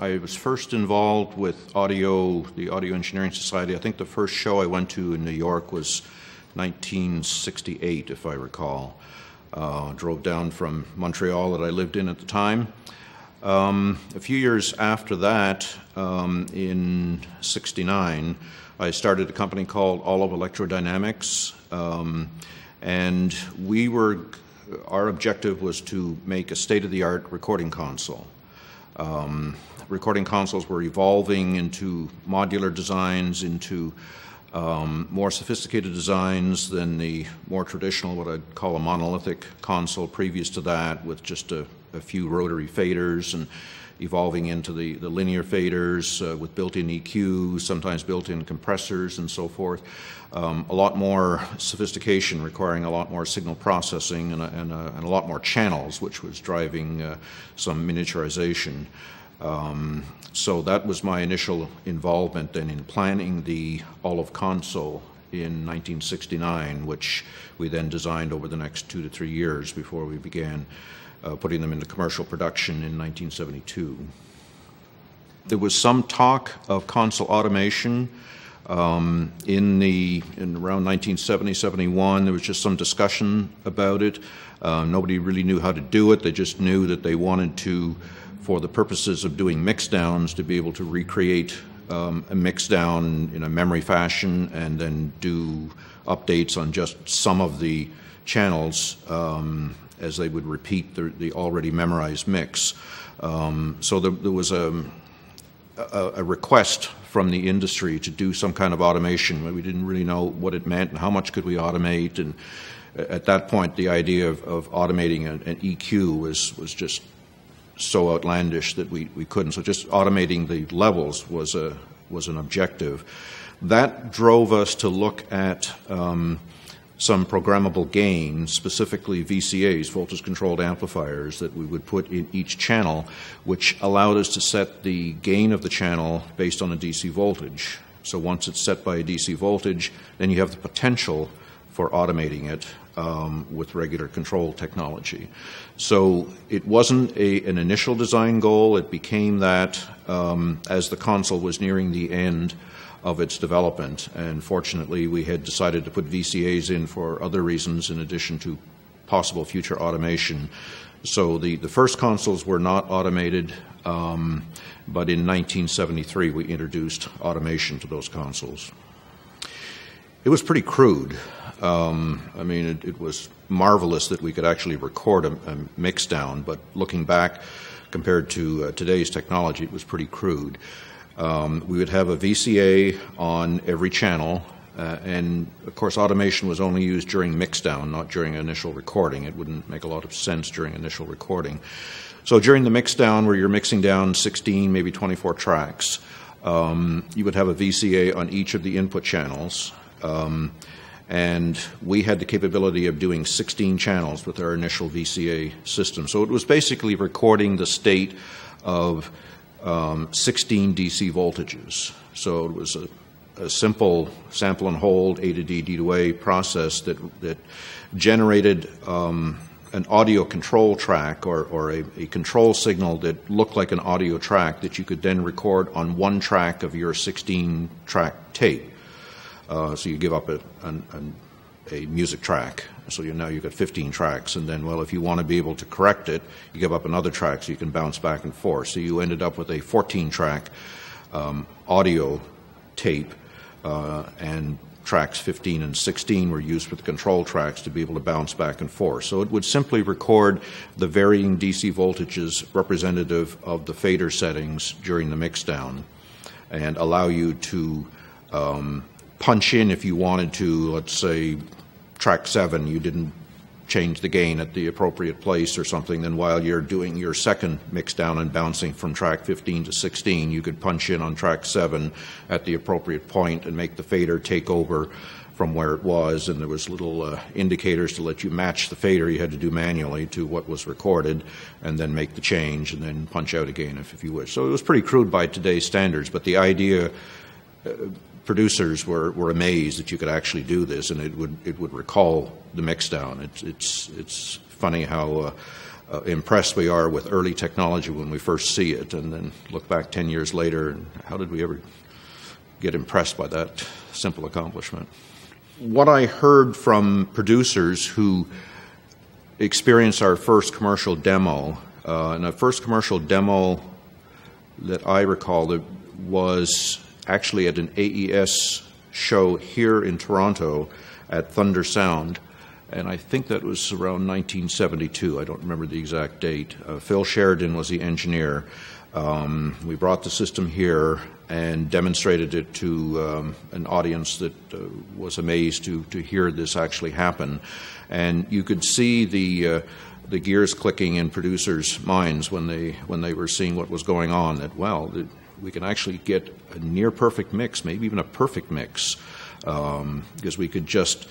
I was first involved with audio, the Audio Engineering Society. I think the first show I went to in New York was 1968, if I recall. Uh, drove down from Montreal that I lived in at the time. Um, a few years after that, um, in 69, I started a company called Olive Electrodynamics. Um, and we were, our objective was to make a state of the art recording console. Um, recording consoles were evolving into modular designs, into um, more sophisticated designs than the more traditional, what I'd call a monolithic console previous to that, with just a, a few rotary faders and evolving into the, the linear faders uh, with built-in EQ, sometimes built-in compressors and so forth. Um, a lot more sophistication requiring a lot more signal processing and a, and a, and a lot more channels, which was driving uh, some miniaturization. Um, so that was my initial involvement then in planning the Olive console in 1969, which we then designed over the next two to three years before we began uh, putting them into commercial production in 1972. There was some talk of console automation um, in the in around 1970, 71. There was just some discussion about it. Uh, nobody really knew how to do it. They just knew that they wanted to, for the purposes of doing mixdowns, to be able to recreate um, a mixdown in a memory fashion and then do updates on just some of the channels um, as they would repeat the, the already memorized mix. Um, so there, there was a, a, a, request from the industry to do some kind of automation. We didn't really know what it meant and how much could we automate. And at that point, the idea of, of automating an, an EQ was, was just so outlandish that we, we couldn't. So just automating the levels was, a, was an objective. That drove us to look at um, some programmable gain, specifically VCAs, voltage controlled amplifiers, that we would put in each channel, which allowed us to set the gain of the channel based on a DC voltage. So once it's set by a DC voltage, then you have the potential for automating it um, with regular control technology. So it wasn't a, an initial design goal, it became that um, as the console was nearing the end of its development. And fortunately, we had decided to put VCAs in for other reasons in addition to possible future automation. So the, the first consoles were not automated, um, but in 1973 we introduced automation to those consoles. It was pretty crude. Um, I mean, it, it, was marvelous that we could actually record a, a mix down, but looking back, compared to uh, today's technology, it was pretty crude. Um, we would have a VCA on every channel, uh, and of course, automation was only used during mixdown, not during initial recording. It wouldn't make a lot of sense during initial recording. So during the mixdown, where you're mixing down 16, maybe 24 tracks, um, you would have a VCA on each of the input channels. Um, and we had the capability of doing 16 channels with our initial VCA system. So it was basically recording the state of um, 16 DC voltages. So it was a, a, simple sample and hold A to D, D to A process that, that generated um, an audio control track or, or a, a, control signal that looked like an audio track that you could then record on one track of your 16 track tape. Uh, so you give up a, an, an a music track. So you now you've got 15 tracks, and then well, if you want to be able to correct it, you give up another track so you can bounce back and forth. So you ended up with a 14-track um, audio tape, uh, and tracks 15 and 16 were used with the control tracks to be able to bounce back and forth. So it would simply record the varying DC voltages representative of the fader settings during the mixdown, and allow you to um, punch in if you wanted to, let's say, track seven, you didn't change the gain at the appropriate place or something, then while you're doing your second mix down and bouncing from track 15 to 16, you could punch in on track 7 at the appropriate point and make the fader take over from where it was. And there was little uh, indicators to let you match the fader you had to do manually to what was recorded and then make the change and then punch out again if, if you wish. So it was pretty crude by today's standards, but the idea uh, producers were, were amazed that you could actually do this, and it would it would recall the mixdown. It's it's it's funny how uh, uh, impressed we are with early technology when we first see it, and then look back 10 years later, and how did we ever get impressed by that simple accomplishment? What I heard from producers who experienced our first commercial demo, uh, and the first commercial demo that I recall was actually at an AES show here in Toronto at Thunder Sound and I think that was around 1972. I don't remember the exact date. Uh, Phil Sheridan was the engineer. Um, we brought the system here and demonstrated it to um, an audience that uh, was amazed to, to hear this actually happen. And you could see the uh, the gears clicking in producers' minds when they when they were seeing what was going on. That well, we can actually get a near perfect mix, maybe even a perfect mix, um, because we could just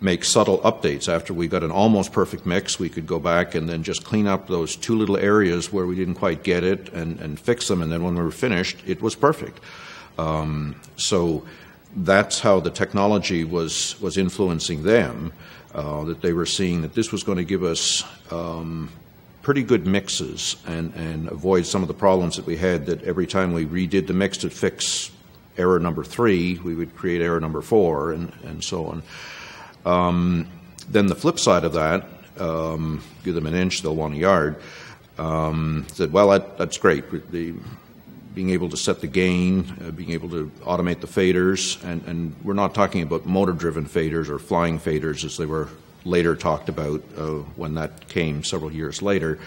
make subtle updates. After we got an almost perfect mix, we could go back and then just clean up those two little areas where we didn't quite get it and, and fix them. And then when we were finished, it was perfect. Um, so that's how the technology was, was influencing them, uh, that they were seeing that this was going to give us um, pretty good mixes and, and avoid some of the problems that we had that every time we redid the mix to fix error number three, we would create error number four and, and so on. Um, then the flip side of that, um, give them an inch, they'll want a yard. Um, said, well, that, that's great. The, being able to set the gain, uh, being able to automate the faders, and, and we're not talking about motor-driven faders or flying faders as they were later talked about uh, when that came several years later.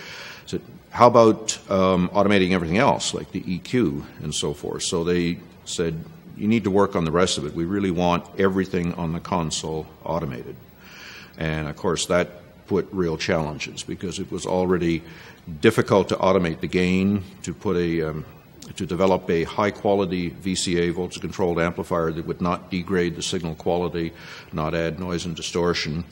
So how about um, automating everything else, like the EQ and so forth? So they said, you need to work on the rest of it. We really want everything on the console automated. And of course, that put real challenges because it was already difficult to automate the gain, to put a um, to develop a high quality VCA voltage controlled amplifier that would not degrade the signal quality, not add noise and distortion.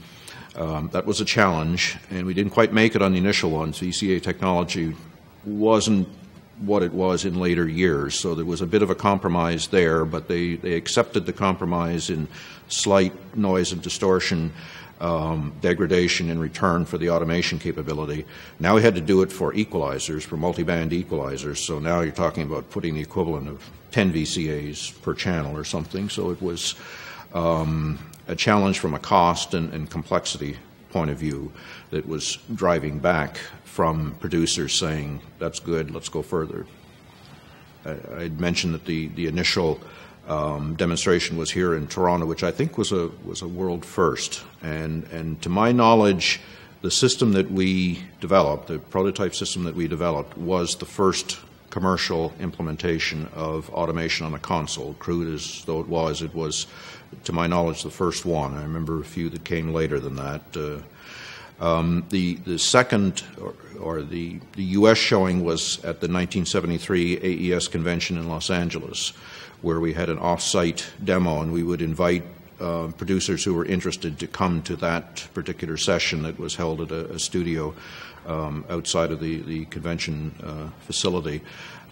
Um, that was a challenge, and we didn't quite make it on the initial ones. VCA technology wasn't what it was in later years. So there was a bit of a compromise there, but they, they accepted the compromise in slight noise and distortion um, degradation in return for the automation capability. Now we had to do it for equalizers, for multiband equalizers. So now you're talking about putting the equivalent of 10 VCAs per channel or something. So it was um, a challenge from a cost and, and complexity point of view that was driving back from producers saying, that's good, let's go further. I, would mentioned that the, the initial um, demonstration was here in Toronto, which I think was a, was a world first. And, and to my knowledge, the system that we developed, the prototype system that we developed, was the first commercial implementation of automation on a console. Crude as though it was, it was, to my knowledge, the first one. I remember a few that came later than that. Uh, um, the, the second, or, or, the, the U.S. showing was at the 1973 AES convention in Los Angeles, where we had an off-site demo, and we would invite uh, producers who were interested to come to that particular session that was held at a, a studio um, outside of the, the convention uh, facility.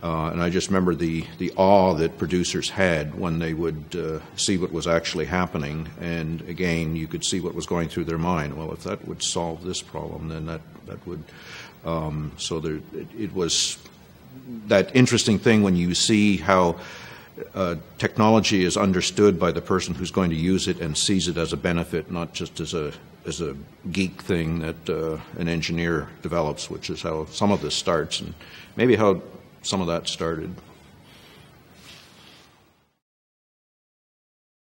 Uh, and I just remember the, the awe that producers had when they would uh, see what was actually happening. And again, you could see what was going through their mind. Well, if that would solve this problem, then that, that would. Um, so there, it, it, was that interesting thing when you see how uh, technology is understood by the person who's going to use it and sees it as a benefit, not just as a as a geek thing that uh, an engineer develops, which is how some of this starts, and maybe how some of that started.